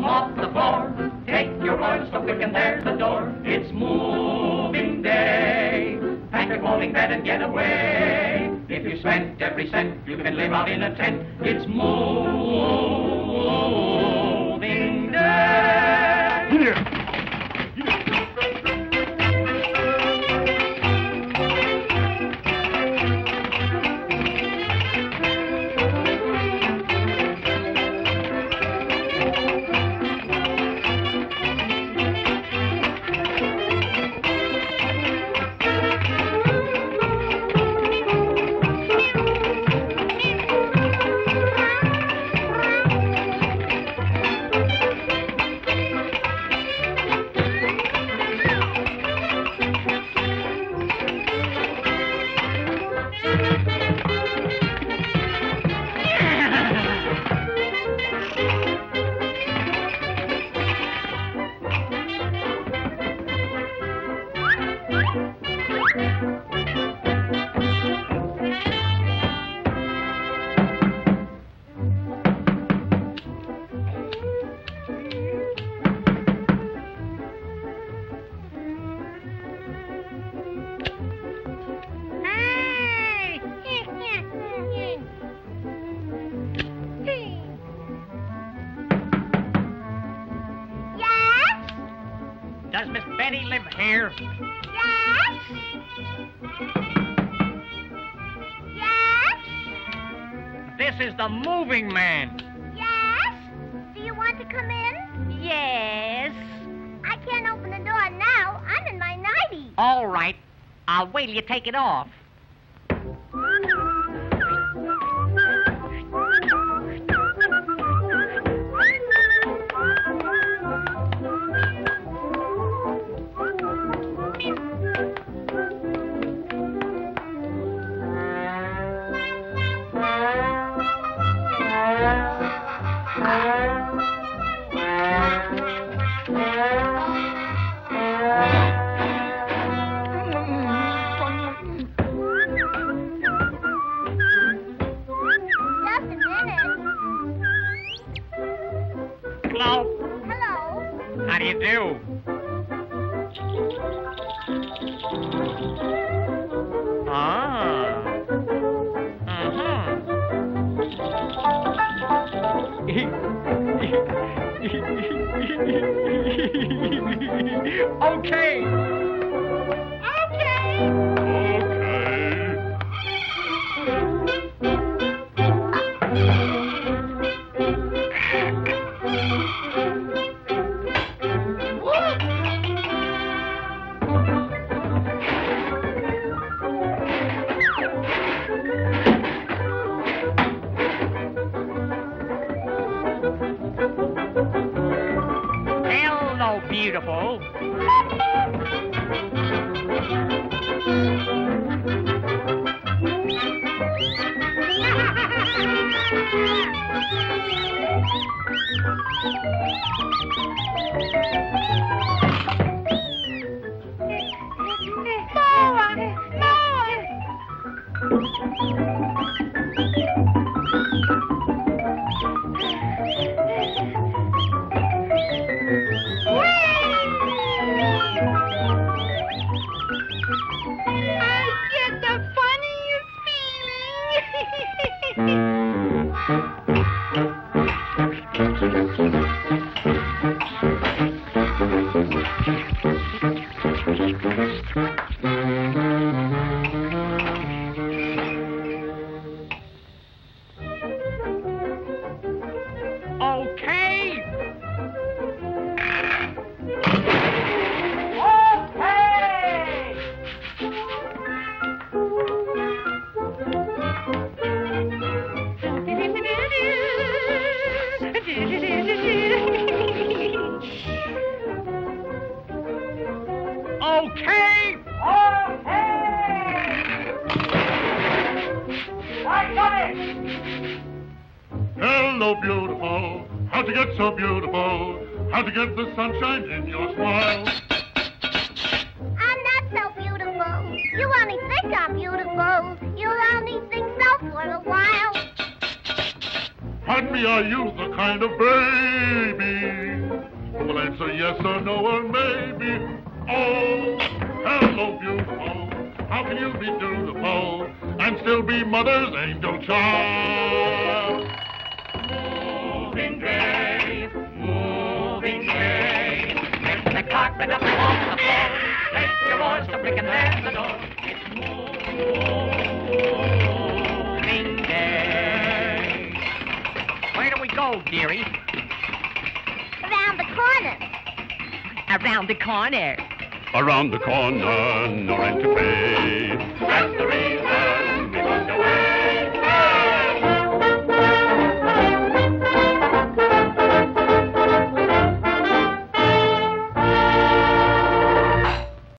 come off the floor. Take your so quick and there's the door. It's moving day. Pack your clothing bed and get away. If you spent every cent, you can live out in a tent. It's moving Miss Betty live here? Yes? Yes? This is the moving man. Yes? Do you want to come in? Yes. I can't open the door now. I'm in my nightie. All right. I'll wait till you take it off. Hello. Hello. How do you do? Ah. Uh-huh. okay. Okay. Beautiful. I Okay. Okay! I got it! Hello, beautiful. How to get so beautiful? How to get the sunshine in your smile? I'm not so beautiful. You only think I'm beautiful. You only think so for a while. Pardon me, are you the kind of baby who will answer yes or no or maybe. Oh, hello, beautiful. How can you be dutiful and still be mother's angel child? Moving day, moving day. Lift the carpet up off the floor. Take your to brick and there's the door. It's moving day. Where do we go, dearie? Around the corner. Around the corner around the corner, no rent to pay. That's the reason.